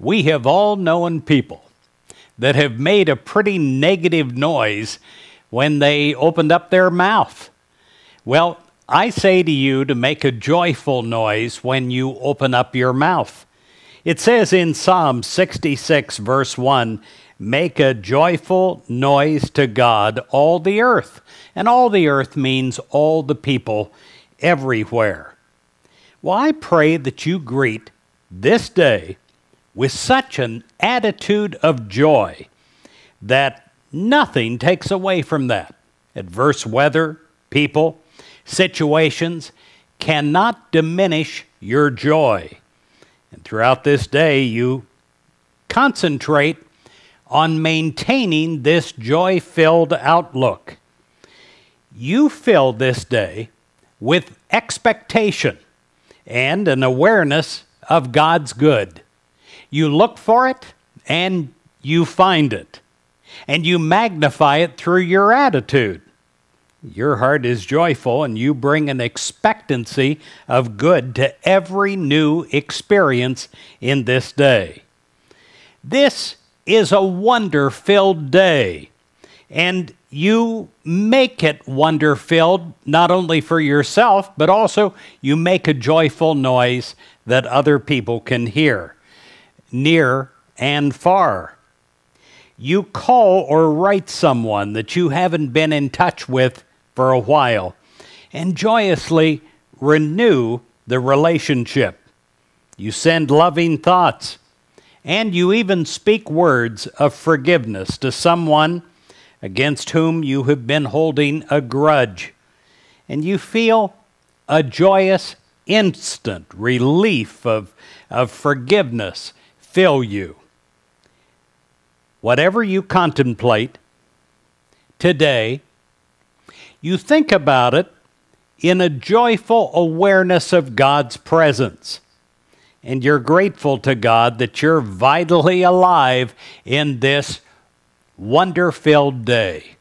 we have all known people that have made a pretty negative noise when they opened up their mouth. Well, I say to you to make a joyful noise when you open up your mouth. It says in Psalm 66, verse 1 Make a joyful noise to God, all the earth. And all the earth means all the people everywhere. Well, I pray that you greet this day with such an attitude of joy that nothing takes away from that. Adverse weather, people, situations cannot diminish your joy. And throughout this day, you concentrate on maintaining this joy filled outlook. You fill this day with expectation and an awareness of God's good. You look for it and you find it, and you magnify it through your attitude. Your heart is joyful, and you bring an expectancy of good to every new experience in this day. This is a wonder filled day, and you make it wonder filled not only for yourself, but also you make a joyful noise that other people can hear near and far. You call or write someone that you haven't been in touch with for a while and joyously renew the relationship. You send loving thoughts and you even speak words of forgiveness to someone against whom you have been holding a grudge. And you feel a joyous instant relief of, of forgiveness fill you. Whatever you contemplate today, you think about it in a joyful awareness of God's presence. And you're grateful to God that you're vitally alive in this wonder filled day.